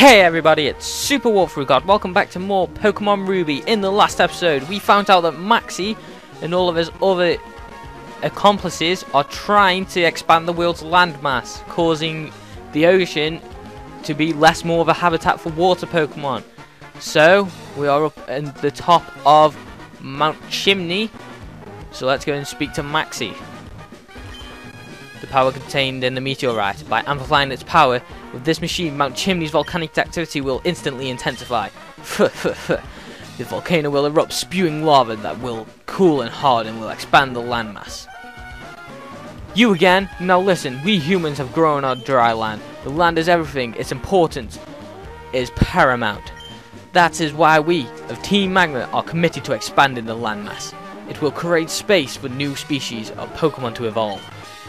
Hey everybody, it's Super Walkthrough God. Welcome back to more Pokemon Ruby. In the last episode, we found out that Maxie and all of his other accomplices are trying to expand the world's landmass, causing the ocean to be less more of a habitat for water Pokemon. So, we are up in the top of Mount Chimney. So let's go and speak to Maxie. The power contained in the meteorite. By amplifying its power, with this machine, Mount Chimney's volcanic activity will instantly intensify. the volcano will erupt, spewing lava that will cool and harden and will expand the landmass. You again? Now listen, we humans have grown our dry land. The land is everything, its importance is paramount. That is why we, of Team Magma, are committed to expanding the landmass. It will create space for new species of Pokemon to evolve.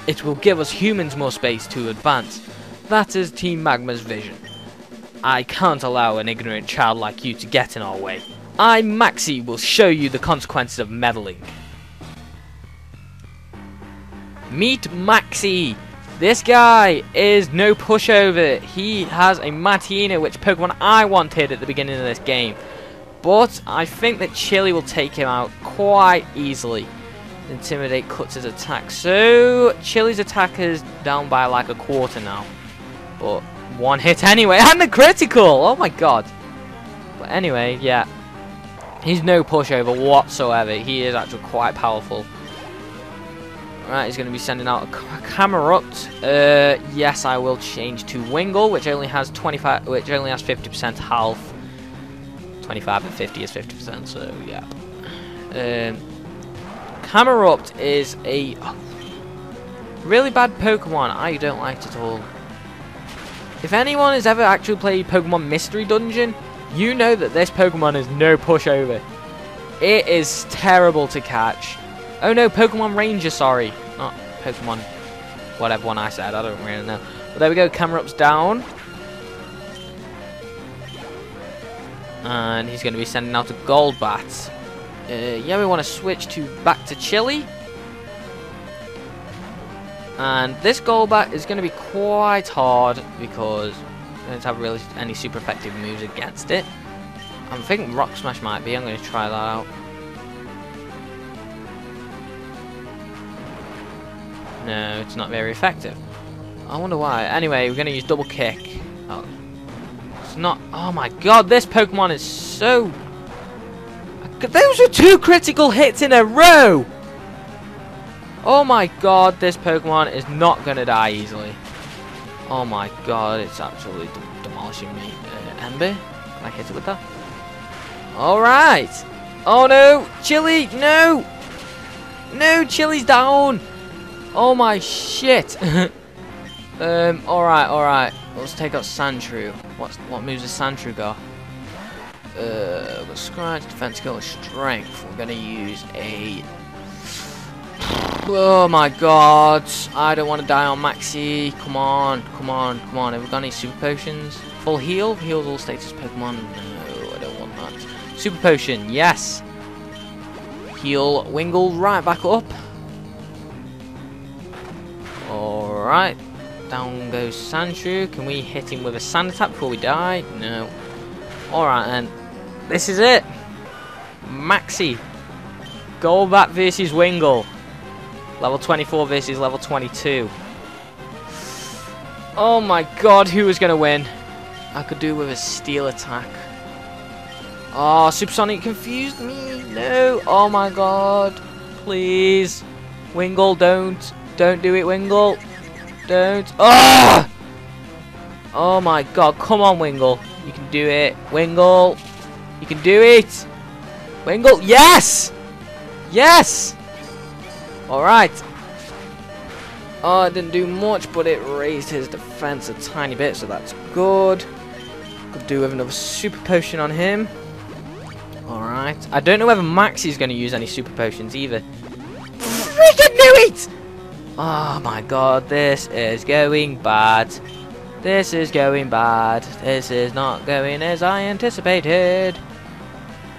It will give us humans more space to advance. That is Team Magma's vision. I can't allow an ignorant child like you to get in our way. I, Maxie, will show you the consequences of meddling. Meet Maxie! This guy is no pushover. He has a Mightyena, which Pokemon I wanted at the beginning of this game. But I think that Chili will take him out quite easily. Intimidate cuts his attack. So, Chili's attack is down by like a quarter now. But one hit anyway. And the critical! Oh my god. But anyway, yeah. He's no pushover whatsoever. He is actually quite powerful. Right, he's going to be sending out a Camerupt. Uh, yes, I will change to Wingull, which only has 25, which only has 50% health. 25 and 50 is 50%, so yeah. Um, Camerupt is a really bad Pokemon. I don't like it at all. If anyone has ever actually played Pokemon Mystery Dungeon, you know that this Pokemon is no pushover. It is terrible to catch. Oh no, Pokemon Ranger, sorry. Not Pokemon, whatever one I said, I don't really know. But there we go, Camerupt's down. And he's going to be sending out a Golbat. Uh, yeah, we want to switch to back to Chili. And this Golbat is going to be quite hard because I don't have really any super effective moves against it. I'm thinking Rock Smash might be. I'm going to try that out. No, it's not very effective. I wonder why. Anyway, we're going to use Double Kick. Oh. It's not... Oh my god, this Pokemon is so... Those are two critical hits in a row! Oh my god, this Pokemon is not going to die easily. Oh my god, it's absolutely de demolishing me. Uh, Ember? Can I hit it with that? Alright! Oh no! Chili! No! No! Chili's down! Oh my shit! um, alright, alright. Let's take out Sandshrew. What's, what moves does Sandshrew got? Uh, got Scratch, Defense, Skill, Strength. We're gonna use a Oh my god. I don't want to die on Maxie. Come on, come on, come on. Have we got any super potions? Full heal? Heals all status Pokemon. No, I don't want that. Super potion, yes. Heal Wingull right back up. Alright. Down goes Sandshrew. Can we hit him with a sand attack before we die? No. Alright then. This is it. Maxie. Golbat versus Wingull. Level 24 versus level 22. Oh my god, who is going to win? I could do with a steel attack. Oh, Supersonic confused me. No. Oh my god. Please. Wingull, don't. Don't do it, Wingull. Don't. Oh! Oh my god. Come on, Wingull. You can do it. Wingull. You can do it. Wingull! Yes! Yes! Alright. Oh, it didn't do much, but it raised his defense a tiny bit, so that's good. Could do with another super potion on him. Alright. I don't know whether Maxie's going to use any super potions either. Freaking knew it! Oh my god, this is going bad. This is going bad. This is not going as I anticipated.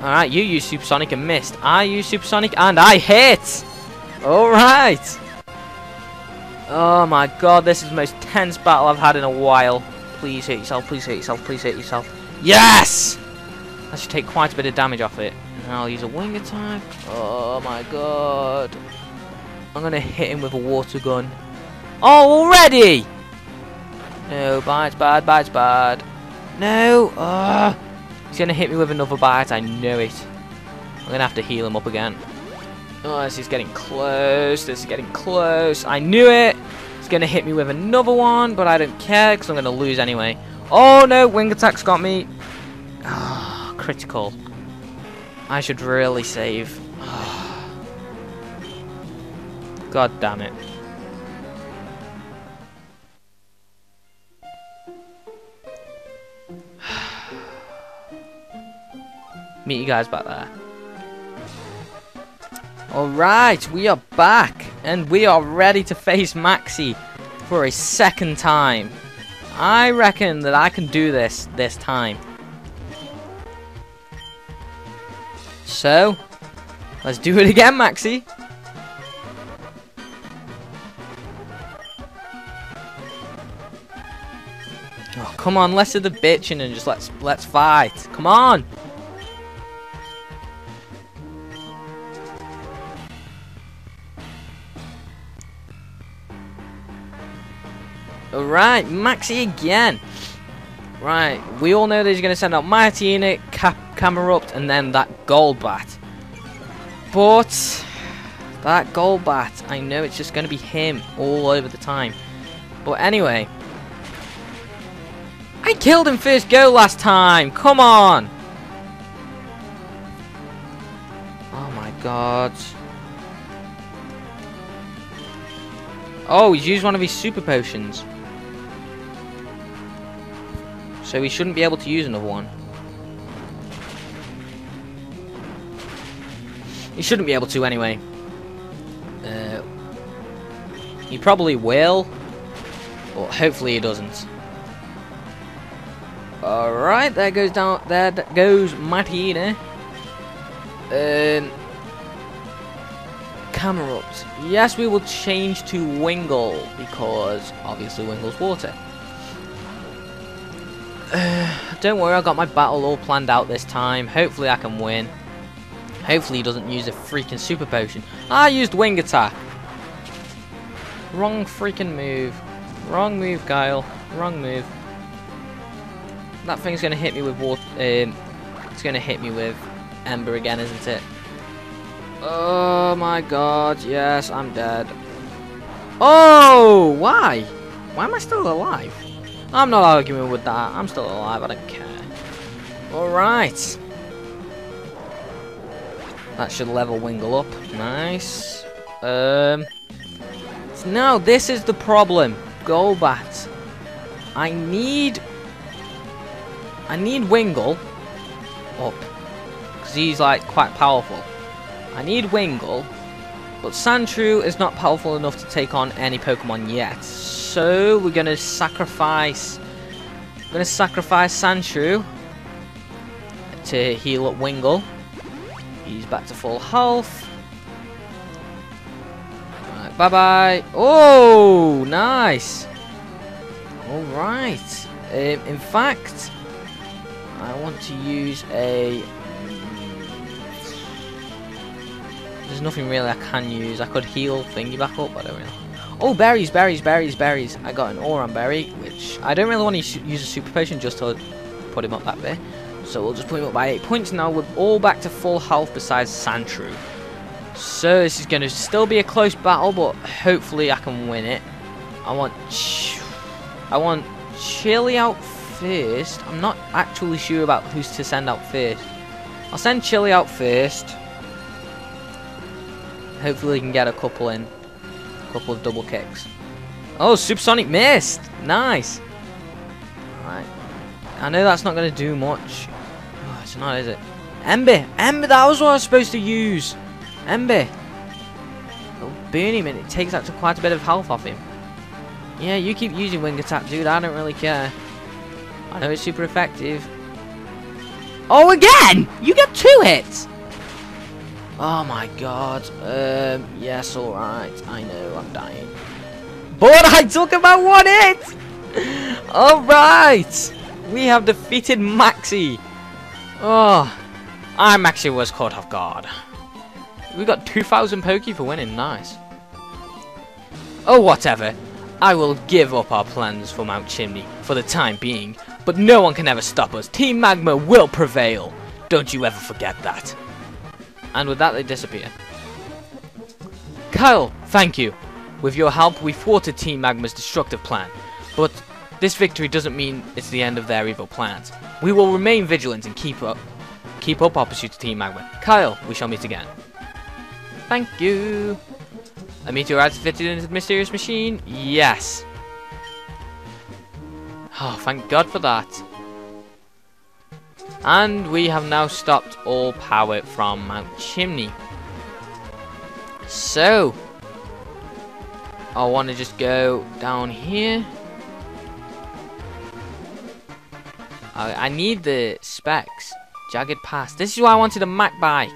Alright, you use Supersonic and missed. I use Supersonic and I hit! Alright! Oh my god, this is the most tense battle I've had in a while. Please hit yourself, please hit yourself, please hit yourself. Yes! I should take quite a bit of damage off it. And I'll use a wing attack. Oh my god. I'm gonna hit him with a water gun. Oh, already! No, bite's bad, bite's bad. No! Ugh. He's gonna hit me with another bite, I know it. I'm gonna have to heal him up again. Oh, this is getting close, this is getting close. I knew it! He's gonna hit me with another one, but I don't care, because I'm gonna lose anyway. Oh no, wing attack's got me. Ah, critical. I should really save. God damn it. Meet you guys back there. Alright, we are back. And we are ready to face Maxie for a second time. I reckon that I can do this this time. So, let's do it again, Maxie. Oh, come on, less of the bitching and just let's let's fight. Come on. Alright, Maxie again. Right, we all know that he's going to send out Mighty Unit, Cap Camerupt, and then that Golbat. But, that Golbat, I know it's just going to be him all over the time. But anyway, I killed him first go last time, come on! Oh my god. Oh, he's used one of his super potions. So we shouldn't be able to use another one. He shouldn't be able to anyway. Uh, he probably will, but hopefully he doesn't. Alright, there goes down there goes Mightyena. Um Camerupt. Yes, we will change to Wingull because obviously Wingull's water. don't worry, I got my battle all planned out this time. Hopefully I can win. Hopefully he doesn't use a freaking super potion. I used wing attack. Wrong freaking move. Wrong move, Guile. Wrong move. That thing's gonna hit me with water. Um, it's gonna hit me with Ember again, isn't it? Oh my god, yes, I'm dead. Oh, why? Why am I still alive? I'm not arguing with that. I'm still alive. I don't care. Alright. That should level Wingull up. Nice. Um. Now, this is the problem. Golbat. I need... I need Wingull up. Because he's, like, quite powerful. I need Wingull. But Sandshrew is not powerful enough to take on any Pokemon yet. So we're gonna sacrifice we're gonna sacrifice Sandshrew to heal up Wingull. He's back to full health. Right, bye bye. Oh, nice. All right. Um, in fact, I want to use a. There's nothing really I can use. I could heal thingy back up, but I don't really. Oh, berries, berries, berries, berries. I got an Oran berry, which I don't really want to use a super potion just to put him up that bit. So we'll just put him up by 8 points now. We're all back to full health besides Sandshrew. So this is going to still be a close battle, but hopefully I can win it. I want... I want Chili out first. I'm not actually sure about who's to send out first. I'll send Chili out first. Hopefully we can get a couple in A couple of double kicks. Oh, Supersonic Mist! Nice! Alright. I know that's not going to do much. Oh, it's not, is it? Ember! Ember, that was what I was supposed to use! Ember! It'll burn him and it takes out quite a bit of health off him. Yeah, you keep using Wing Attack, dude. I don't really care. I know it's super effective. Oh, again! You get two hits! Oh my god. Um, yes, alright. I know, I'm dying. But I took about one hit! Alright! We have defeated Maxie. Oh, I Maxie was caught off guard. We got 2,000 Poke for winning, nice. Oh, whatever. I will give up our plans for Mount Chimney for the time being, but no one can ever stop us. Team Magma will prevail. Don't you ever forget that. And with that, they disappear. Kyle, thank you. With your help, we thwarted Team Magma's destructive plan. But this victory doesn't mean it's the end of their evil plans. We will remain vigilant and keep up keep up our pursuit to Team Magma. Kyle, we shall meet again. Thank you. A meteorite fitted into the mysterious machine? Yes. Oh, thank God for that. And we have now stopped all power from Mount Chimney. So, I want to just go down here. I, I need the specs. Jagged Pass. This is why I wanted a Mach Bike.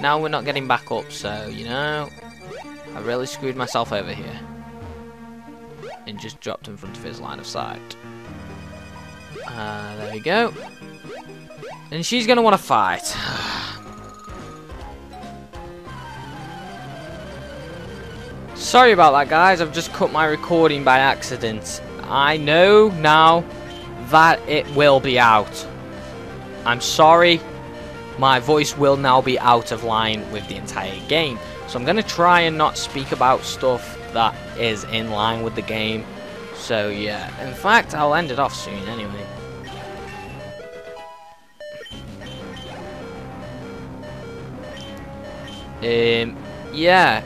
Now we're not getting back up, so, you know, I really screwed myself over here. And just dropped in front of his line of sight. Uh, there we go. And she's want to fight. Sorry about that, guys. I've just cut my recording by accident. I know now that it will be out. I'm sorry. My voice will now be out of line with the entire game. So I'm going to try and not speak about stuff that is in line with the game. So yeah, in fact, I'll end it off soon anyway. Um, yeah,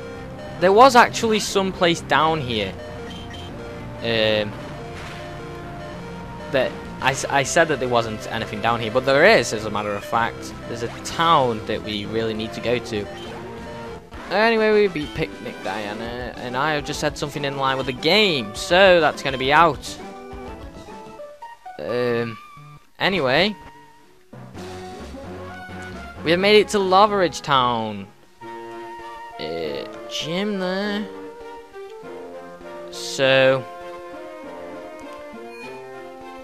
there was actually some place down here. Um, that I, I said that there wasn't anything down here, but there is, as a matter of fact. There's a town that we really need to go to. Anyway, we beat Picnic Diana, and I have just said something in line with the game, so that's going to be out. Um, anyway, we have made it to Lavaridge Town. Gym there. So,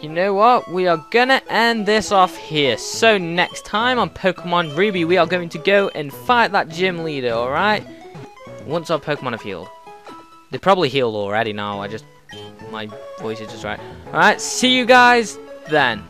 you know what? We are gonna end this off here. So next time on Pokemon Ruby, we are going to go and fight that gym leader, alright? Once our Pokemon have healed. They probably healed already now, I just... My voice is just right. Alright, see you guys then.